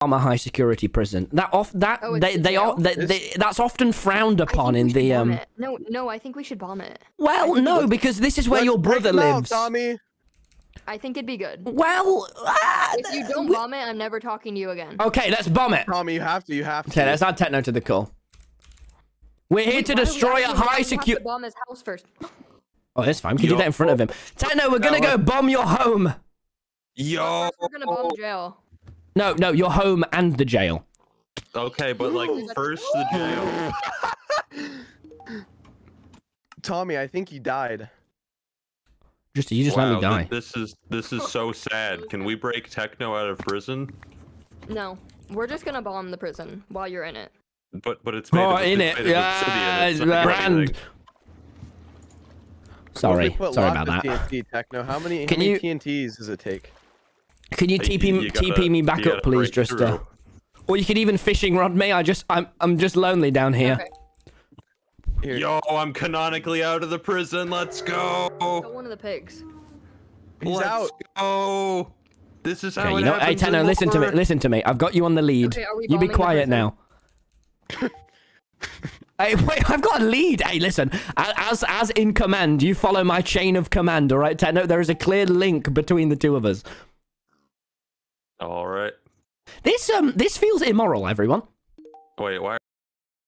a high security prison. That off that Oh, they they are jail? they, they, that's often frowned upon in the um. it. No, no, I think we should bomb it. Well, no, because this is where Let's your break brother them out, lives. Tommy. I think it'd be good. Well, ah, If you don't we- bomb it, I'm never talking to you again. okay, let's bomb it. Tommy, you have to. You have to. Okay, let's add techno to the call. We're here Wait, to why do we destroy a high do we have to security. Bomb his house first. Oh, that's fine. We can do that in front of him. Techno, we're gonna go bomb your home. Yo. First, we're gonna bomb jail. No, no, your home and the jail. Okay, but like first the jail. Tommy, I think he died. Just you just wow, let me th- die. This is this is so sad. Can we break Techno out of prison? No, we're just gonna bomb the prison while you're in it. But but it's made Oh, of, in it's it. made of Yeah, obsidian. it's It's not grand. anything. What if Sorry, sorry about that. TNT, Techno. How many, Can how many you- TNTs does it take? Can you TP you gotta- TP me back you up, please, break just through. or you could even fishing rod me. I just I'm I'm just lonely down here. Okay, Here. Yo, I'm canonically out of the prison. Let's go. go one of the pigs. He's Let's out. go. This is how Okay, it you know, hey happens Techno, in listen to me, listen to me. I've got you on the lead. Okay, you be quiet now. hey, wait, I've got a lead. Hey, listen, as as in command, you follow my chain of command. All right, Techno. There is a clear link between the two of us. All right. This um, this feels immoral, everyone. Wait, why